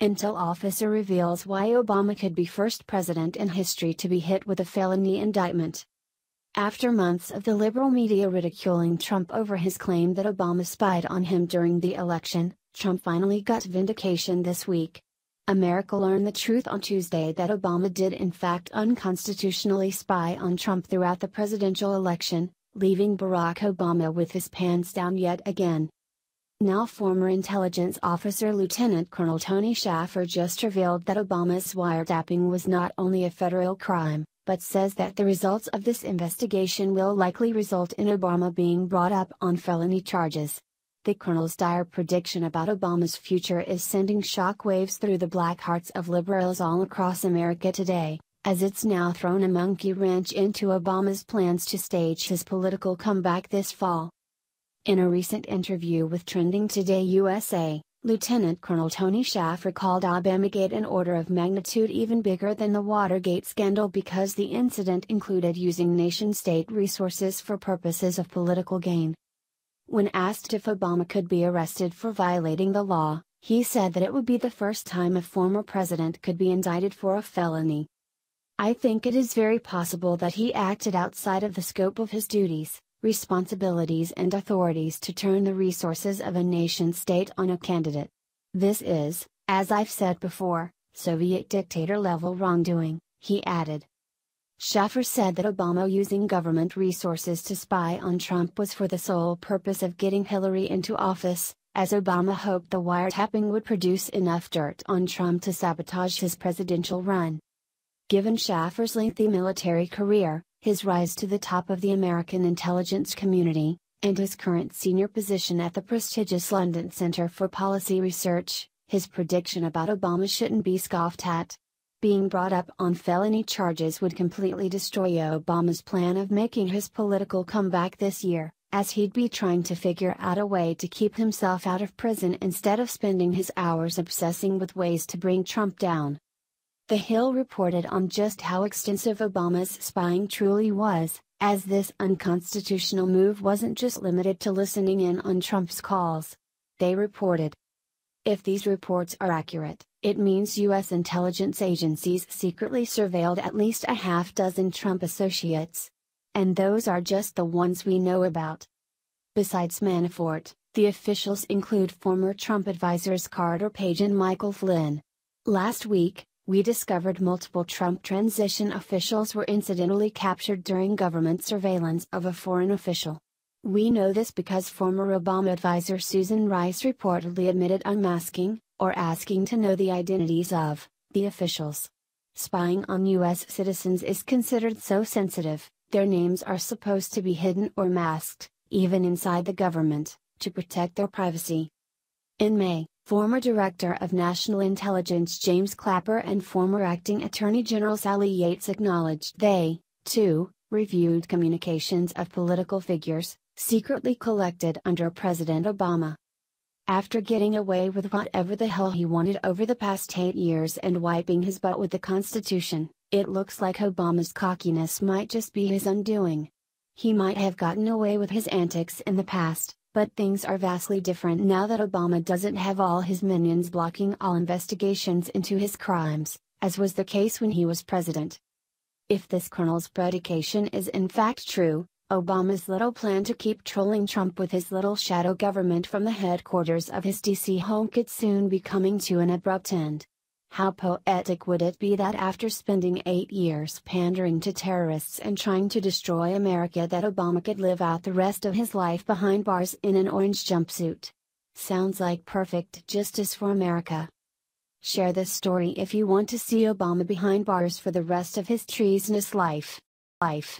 Intel officer reveals why Obama could be first president in history to be hit with a felony indictment. After months of the liberal media ridiculing Trump over his claim that Obama spied on him during the election, Trump finally got vindication this week. America learned the truth on Tuesday that Obama did in fact unconstitutionally spy on Trump throughout the presidential election, leaving Barack Obama with his pants down yet again. Now former intelligence officer Lieutenant Colonel Tony Shaffer just revealed that Obama's wiretapping was not only a federal crime, but says that the results of this investigation will likely result in Obama being brought up on felony charges. The colonel's dire prediction about Obama's future is sending shockwaves through the black hearts of liberals all across America today, as it's now thrown a monkey wrench into Obama's plans to stage his political comeback this fall. In a recent interview with Trending Today USA, Lieutenant Colonel Tony Shaffer called Obamagate an order of magnitude even bigger than the Watergate scandal because the incident included using nation state resources for purposes of political gain. When asked if Obama could be arrested for violating the law, he said that it would be the first time a former president could be indicted for a felony. I think it is very possible that he acted outside of the scope of his duties, responsibilities and authorities to turn the resources of a nation state on a candidate. This is, as I've said before, Soviet dictator level wrongdoing, he added. Shaffer said that Obama using government resources to spy on Trump was for the sole purpose of getting Hillary into office, as Obama hoped the wiretapping would produce enough dirt on Trump to sabotage his presidential run. Given Shaffer's lengthy military career, his rise to the top of the American intelligence community, and his current senior position at the prestigious London Center for Policy Research, his prediction about Obama shouldn't be scoffed at. Being brought up on felony charges would completely destroy Obama's plan of making his political comeback this year, as he'd be trying to figure out a way to keep himself out of prison instead of spending his hours obsessing with ways to bring Trump down. The Hill reported on just how extensive Obama's spying truly was, as this unconstitutional move wasn't just limited to listening in on Trump's calls. They reported. If these reports are accurate, it means U.S. intelligence agencies secretly surveilled at least a half dozen Trump associates. And those are just the ones we know about. Besides Manafort, the officials include former Trump advisors Carter Page and Michael Flynn. Last week, we discovered multiple Trump transition officials were incidentally captured during government surveillance of a foreign official. We know this because former Obama advisor Susan Rice reportedly admitted unmasking, or asking to know the identities of, the officials. Spying on U.S. citizens is considered so sensitive, their names are supposed to be hidden or masked, even inside the government, to protect their privacy. In May, Former Director of National Intelligence James Clapper and former Acting Attorney General Sally Yates acknowledged they, too, reviewed communications of political figures, secretly collected under President Obama. After getting away with whatever the hell he wanted over the past eight years and wiping his butt with the Constitution, it looks like Obama's cockiness might just be his undoing. He might have gotten away with his antics in the past, but things are vastly different now that Obama doesn't have all his minions blocking all investigations into his crimes, as was the case when he was president. If this colonel's predication is in fact true, Obama's little plan to keep trolling Trump with his little shadow government from the headquarters of his DC home could soon be coming to an abrupt end. How poetic would it be that after spending eight years pandering to terrorists and trying to destroy America that Obama could live out the rest of his life behind bars in an orange jumpsuit? Sounds like perfect justice for America. Share this story if you want to see Obama behind bars for the rest of his treasonous life. Life.